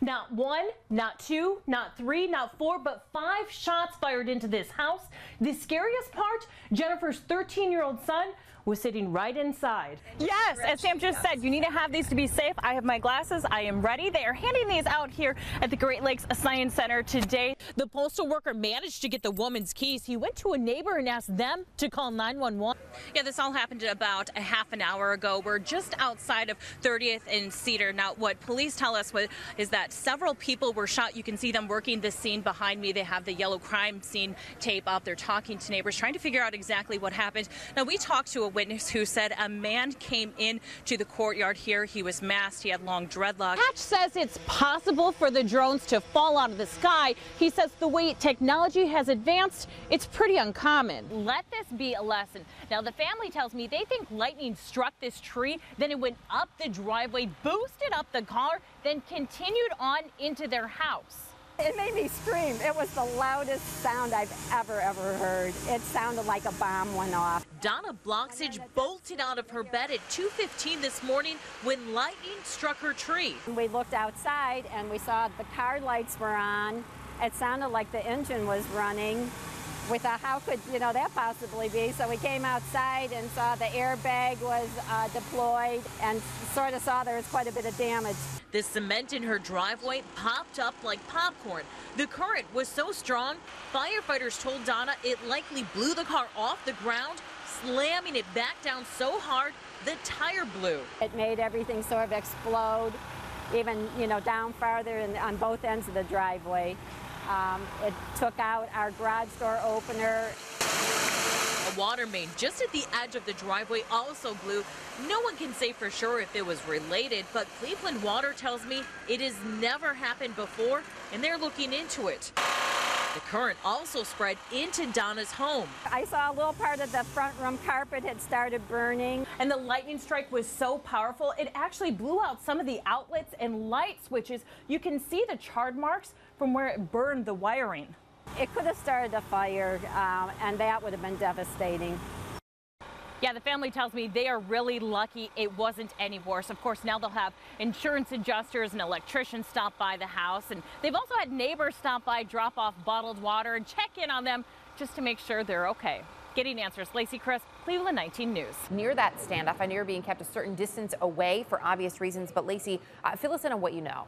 Not one, not two, not three, not four, but five shots fired into this house. The scariest part, Jennifer's 13 year old son was sitting right inside. Yes, as Sam just said, you need to have these to be safe. I have my glasses. I am ready. They are handing these out here at the Great Lakes Science Center today. The postal worker managed to get the woman's keys. He went to a neighbor and asked them to call 911. Yeah, this all happened about a half an hour ago. We're just outside of 30th and Cedar. Now, what police tell us is that several people were shot. You can see them working the scene behind me. They have the yellow crime scene tape up. They're talking to neighbors, trying to figure out exactly what happened. Now, we talked to a witness who said a man came in to the courtyard here. He was masked. He had long dreadlocks. Hatch says it's possible for the drones to fall out of the sky. He says the way technology has advanced, it's pretty uncommon. Let this be a lesson. Now, the family tells me they think lightning struck this tree, then it went up the driveway, boosted up the car, then continued on into their house. It made me scream. It was the loudest sound I've ever, ever heard. It sounded like a bomb went off. Donna Bloxage bolted out of her bed at 2.15 this morning when lightning struck her tree. We looked outside and we saw the car lights were on. It sounded like the engine was running. We thought, how could you know that possibly be? So we came outside and saw the airbag was uh, deployed and sort of saw there was quite a bit of damage. The cement in her driveway popped up like popcorn. The current was so strong, firefighters told Donna it likely blew the car off the ground, slamming it back down so hard the tire blew. It made everything sort of explode, even you know down farther in, on both ends of the driveway. Um, it took out our garage door opener. A water main just at the edge of the driveway also blew. No one can say for sure if it was related, but Cleveland Water tells me it has never happened before, and they're looking into it. The current also spread into Donna's home. I saw a little part of the front room carpet had started burning. And the lightning strike was so powerful, it actually blew out some of the outlets and light switches. You can see the charred marks from where it burned the wiring. It could have started a fire, um, and that would have been devastating. Yeah, the family tells me they are really lucky it wasn't any worse. Of course, now they'll have insurance adjusters and electricians stop by the house. And they've also had neighbors stop by, drop off bottled water, and check in on them just to make sure they're okay. Getting answers, Lacey Crisp, Cleveland 19 News. Near that standoff, I know you're being kept a certain distance away for obvious reasons, but Lacey, uh, fill us in on what you know.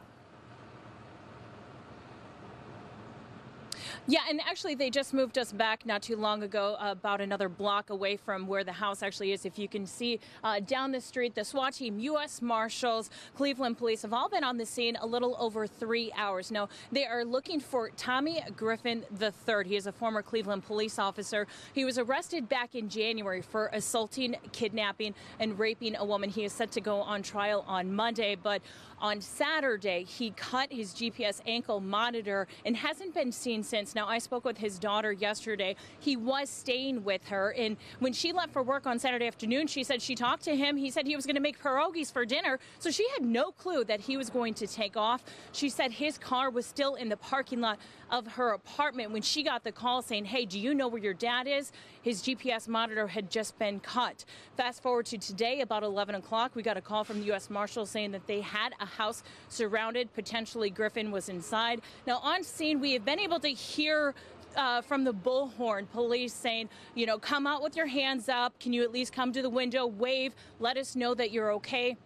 Yeah, and actually, they just moved us back not too long ago, about another block away from where the house actually is. If you can see uh, down the street, the SWAT team, U.S. Marshals, Cleveland Police have all been on the scene a little over three hours. Now, they are looking for Tommy Griffin III. He is a former Cleveland police officer. He was arrested back in January for assaulting, kidnapping, and raping a woman. He is set to go on trial on Monday, but on Saturday, he cut his GPS ankle monitor and hasn't been seen since. Now, I spoke with his daughter yesterday. He was staying with her. And when she left for work on Saturday afternoon, she said she talked to him. He said he was going to make pierogies for dinner. So she had no clue that he was going to take off. She said his car was still in the parking lot of her apartment when she got the call saying, Hey, do you know where your dad is? His GPS monitor had just been cut. Fast forward to today, about 11 o'clock, we got a call from the U.S. Marshals saying that they had a house surrounded. Potentially, Griffin was inside. Now, on scene, we have been able to hear uh, from the bullhorn police saying, you know, come out with your hands up. Can you at least come to the window, wave, let us know that you're okay?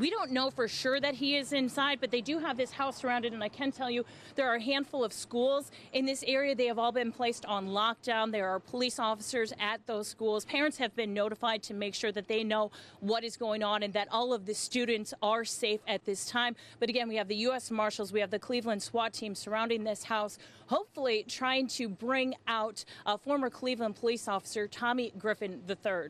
We don't know for sure that he is inside, but they do have this house surrounded, and I can tell you there are a handful of schools in this area. They have all been placed on lockdown. There are police officers at those schools. Parents have been notified to make sure that they know what is going on and that all of the students are safe at this time. But again, we have the U.S. Marshals, we have the Cleveland SWAT team surrounding this house, hopefully trying to bring out a former Cleveland police officer, Tommy Griffin III.